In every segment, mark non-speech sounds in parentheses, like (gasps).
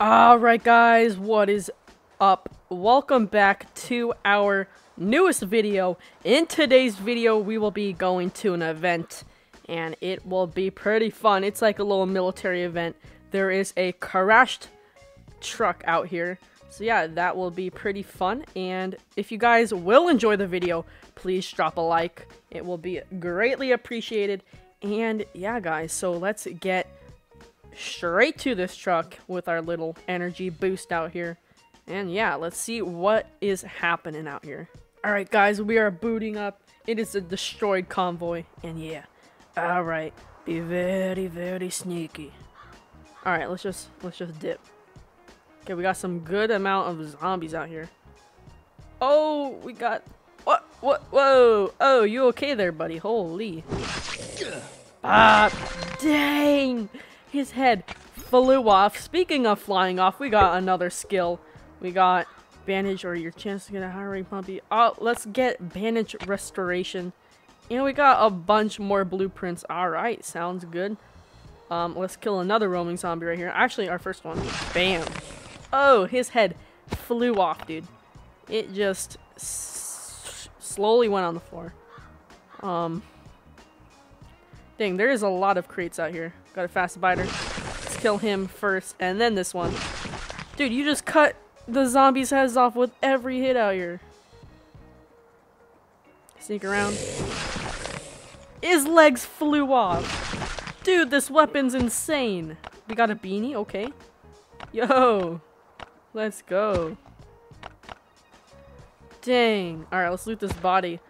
Alright guys, what is up? Welcome back to our newest video. In today's video, we will be going to an event, and it will be pretty fun. It's like a little military event. There is a crashed truck out here. So yeah, that will be pretty fun, and if you guys will enjoy the video, please drop a like. It will be greatly appreciated. And yeah, guys, so let's get straight to this truck with our little energy boost out here. And yeah, let's see what is happening out here. Alright guys, we are booting up. It is a destroyed convoy. And yeah, alright, be very, very sneaky. Alright, let's just, let's just dip. Okay, we got some good amount of zombies out here. Oh, we got, what, what, whoa. Oh, you okay there, buddy? Holy. Ah, dang. His head flew off. Speaking of flying off, we got another skill. We got bandage or your chance to get a higher rank puppy. Oh, let's get bandage restoration. And we got a bunch more blueprints. Alright, sounds good. Um, let's kill another roaming zombie right here. Actually, our first one. Bam. Oh, his head flew off, dude. It just slowly went on the floor. Um, dang, there is a lot of crates out here. Got a fast biter. Let's kill him first, and then this one. Dude, you just cut the zombies' heads off with every hit out here. Sneak around. His legs flew off. Dude, this weapon's insane. We got a beanie? Okay. Yo. Let's go. Dang. Alright, let's loot this body.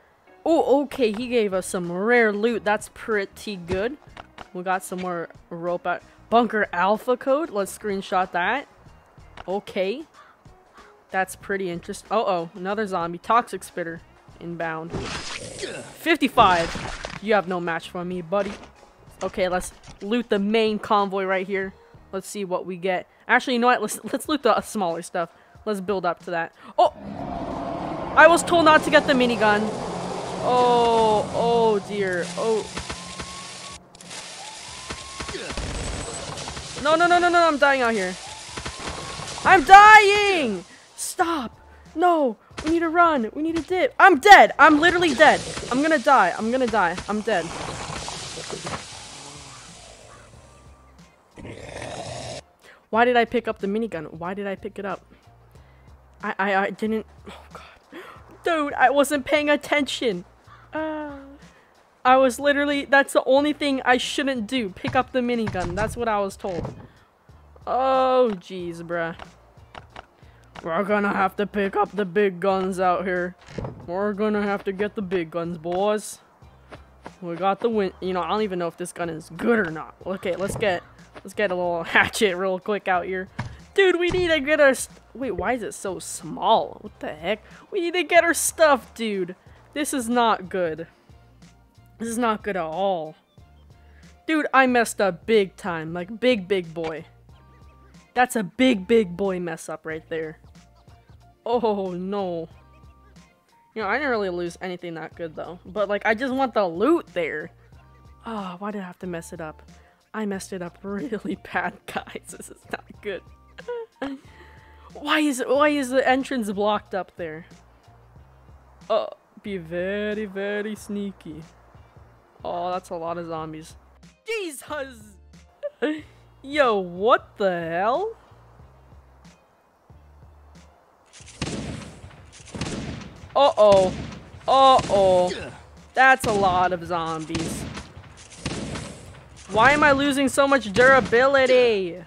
Oh, okay. He gave us some rare loot. That's pretty good. We got some more rope out. Bunker alpha code. Let's screenshot that. Okay. That's pretty interesting. Uh oh, another zombie. Toxic spitter. Inbound. 55. You have no match for me, buddy. Okay, let's loot the main convoy right here. Let's see what we get. Actually, you know what? Let's let's loot the smaller stuff. Let's build up to that. Oh! I was told not to get the minigun. Oh, oh dear. Oh. No, no, no, no, no, I'm dying out here. I'm dying! Stop! No! We need to run! We need to dip! I'm dead! I'm literally dead! I'm gonna die. I'm gonna die. I'm dead. Why did I pick up the minigun? Why did I pick it up? I, I, I didn't... Oh, God. Dude, I wasn't paying attention. I was literally... That's the only thing I shouldn't do. Pick up the minigun. That's what I was told. Oh, jeez, bruh. We're gonna have to pick up the big guns out here. We're gonna have to get the big guns, boys. We got the win- You know, I don't even know if this gun is good or not. Okay, let's get... Let's get a little (laughs) hatchet real quick out here. Dude, we need to get our... Wait, why is it so small? What the heck? We need to get our stuff, dude. This is not good. This is not good at all. Dude, I messed up big time. Like, big, big boy. That's a big, big boy mess up right there. Oh, no. You know, I didn't really lose anything that good, though. But, like, I just want the loot there. Oh, why did I have to mess it up? I messed it up (laughs) really bad, guys. This is not good. (laughs) why is why is the entrance blocked up there? Oh, be very, very sneaky. Oh, that's a lot of zombies. Jesus! (laughs) Yo, what the hell? Uh-oh. Uh-oh. That's a lot of zombies. Why am I losing so much durability?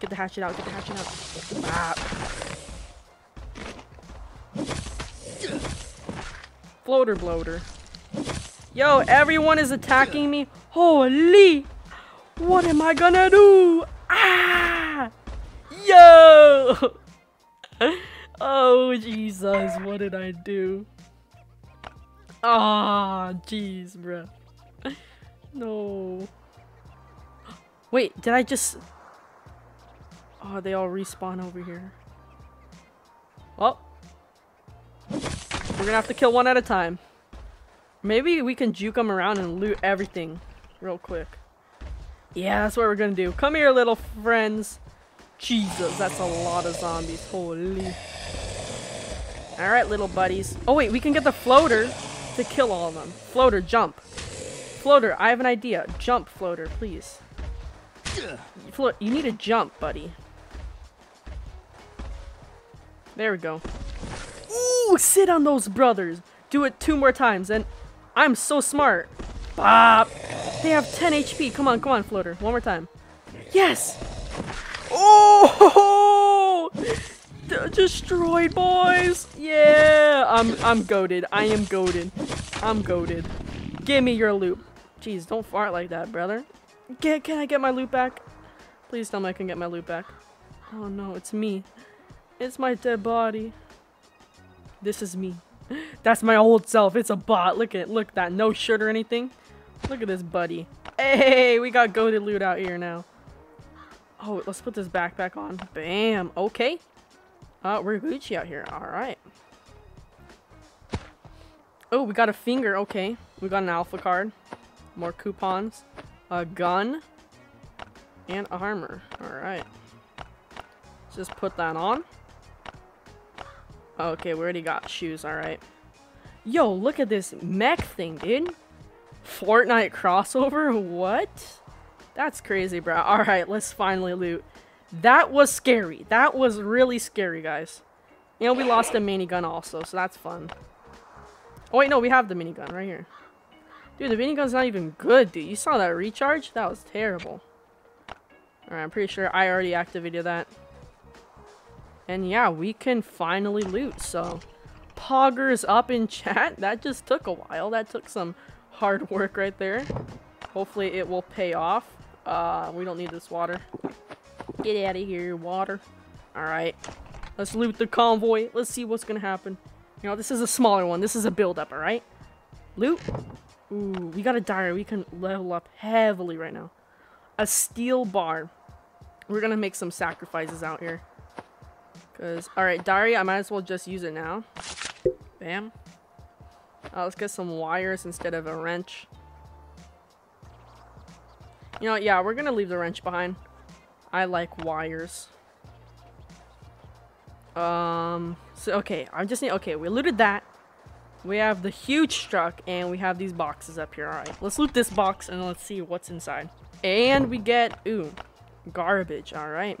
Get the hatchet out, get the hatchet out. Ah. Floater bloater. Yo, everyone is attacking me. Holy! What am I gonna do? Ah! Yo! (laughs) oh, Jesus, what did I do? Ah, oh, jeez, bro. No. Wait, did I just... Oh, they all respawn over here. Well. We're gonna have to kill one at a time. Maybe we can juke them around and loot everything real quick. Yeah, that's what we're gonna do. Come here, little friends. Jesus, that's a lot of zombies. Holy. Alright, little buddies. Oh, wait, we can get the floater to kill all of them. Floater, jump. Floater, I have an idea. Jump, floater, please. You need to jump, buddy. There we go. Ooh, sit on those brothers. Do it two more times, and I'm so smart. Bop. They have 10 HP. Come on, come on, floater. One more time. Yes. Oh! (laughs) Destroyed, boys. Yeah. I'm I'm goaded. I am goaded. I'm goaded. Give me your loot. Jeez, don't fart like that, brother. Get, can I get my loot back? Please tell me I can get my loot back. Oh no, it's me. It's my dead body. This is me. That's my old self. It's a bot. Look at look at that. No shirt or anything. Look at this buddy. Hey, we got goaded loot out here now. Oh, let's put this backpack on. Bam. Okay. Uh, we're Gucci out here. Alright. Oh, we got a finger. Okay. We got an alpha card. More coupons. A gun. And a armor. Alright. Just put that on. Okay, we already got shoes. Alright. Yo, look at this mech thing, dude. Fortnite crossover? What? That's crazy, bro. Alright, let's finally loot. That was scary. That was really scary, guys. You know, we lost a minigun also, so that's fun. Oh, wait, no, we have the minigun right here. Dude, the minigun's not even good, dude. You saw that recharge? That was terrible. Alright, I'm pretty sure I already activated that. And yeah, we can finally loot, so... Poggers up in chat. (laughs) That just took a while. That took some hard work right there. Hopefully it will pay off. Uh, we don't need this water. Get out of here, water. Alright. Let's loot the convoy. Let's see what's gonna happen. You know, this is a smaller one. This is a build-up, alright? Loot. Ooh, we got a diary. We can level up heavily right now. A steel bar. We're gonna make some sacrifices out here. Cause, alright, diary, I might as well just use it now. Bam. Uh, let's get some wires instead of a wrench. You know, yeah, we're gonna leave the wrench behind. I like wires. Um, so, okay, I'm just need, okay, we looted that. We have the huge truck, and we have these boxes up here. Alright, let's loot this box, and let's see what's inside. And we get, ooh, garbage, alright.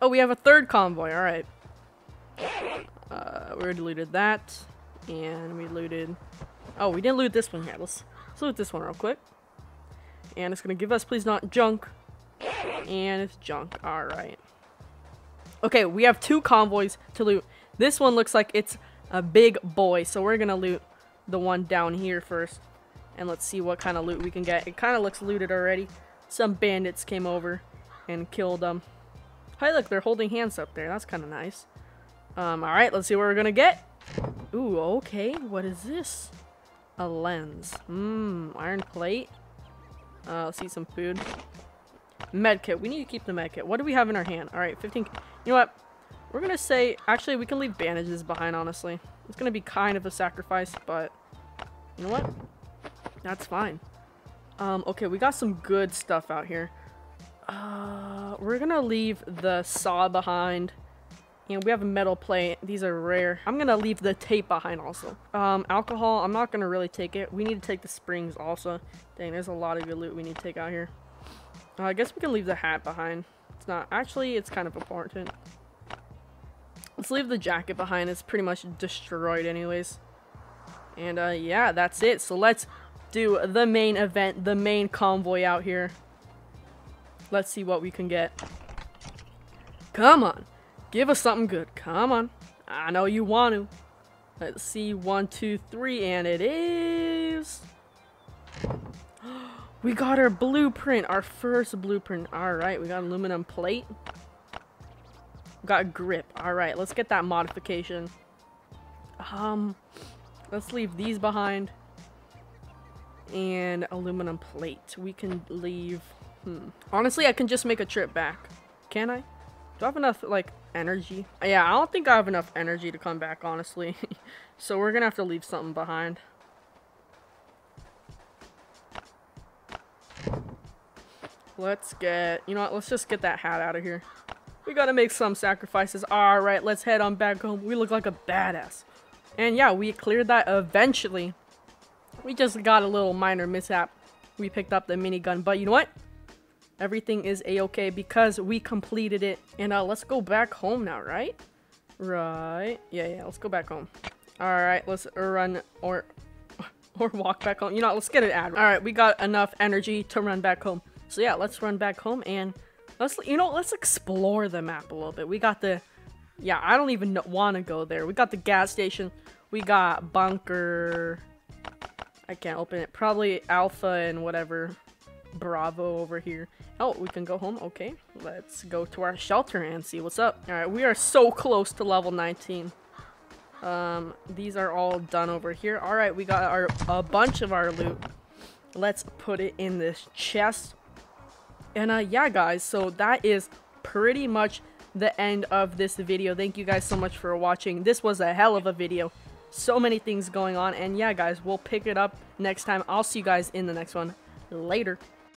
Oh, we have a third convoy, alright. Uh, we looted that. And we looted... Oh, we didn't loot this one yet. Let's, let's loot this one real quick. And it's to give us, please not, junk. And it's junk. Alright. Okay, we have two convoys to loot. This one looks like it's a big boy. So we're to loot the one down here first. And let's see what kind of loot we can get. It kind of looks looted already. Some bandits came over and killed them. Hey, look, they're holding hands up there. That's kind of nice. Um, alright, let's see what we're to get. Ooh, okay. What is this? A lens. Mmm, iron plate. Uh, let's eat some food. Medkit. We need to keep the medkit. What do we have in our hand? Alright, 15. You know what? We're gonna say... Actually, we can leave bandages behind, honestly. It's gonna be kind of a sacrifice, but... You know what? That's fine. Um, okay, we got some good stuff out here. Uh, we're gonna leave the saw behind. And we have a metal plate. These are rare. I'm gonna leave the tape behind also. Um, alcohol, I'm not gonna really take it. We need to take the springs also. Dang, there's a lot of good loot we need to take out here. Uh, I guess we can leave the hat behind. It's not, actually, it's kind of important. Let's leave the jacket behind. It's pretty much destroyed anyways. And, uh, yeah, that's it. So let's do the main event, the main convoy out here. Let's see what we can get. Come on. Give us something good. Come on. I know you want to. Let's see. One, two, three, and it is... (gasps) We got our blueprint. Our first blueprint. Alright, we got aluminum plate. We got grip. Alright, let's get that modification. Um, let's leave these behind. And aluminum plate. We can leave... Hmm. Honestly, I can just make a trip back. Can I? Do I have enough, like, energy? Yeah, I don't think I have enough energy to come back, honestly. (laughs) so we're gonna have to leave something behind. Let's get, you know what, let's just get that hat out of here. We gotta make some sacrifices. Alright, let's head on back home. We look like a badass. And yeah, we cleared that eventually. We just got a little minor mishap. We picked up the minigun, but you know what? Everything is a-okay because we completed it. And uh, let's go back home now, right? Right. Yeah, yeah, let's go back home. Alright, let's run or (laughs) or walk back home. You know, let's get an ad. Alright, we got enough energy to run back home. So yeah, let's run back home and let's, you know, let's explore the map a little bit. We got the, yeah, I don't even want to go there. We got the gas station. We got bunker. I can't open it. Probably alpha and whatever. Bravo over here. Oh, we can go home. Okay, let's go to our shelter and see what's up. All right, we are so close to level 19. Um, these are all done over here. All right, we got our a bunch of our loot. Let's put it in this chest. And uh, yeah, guys, so that is pretty much the end of this video. Thank you guys so much for watching. This was a hell of a video. So many things going on. And yeah, guys, we'll pick it up next time. I'll see you guys in the next one. Later.